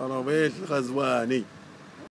رويش الغزواني